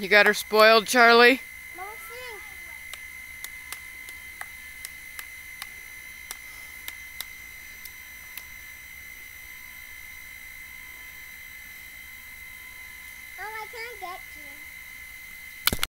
You got her spoiled, Charlie? Oh, I can't get you.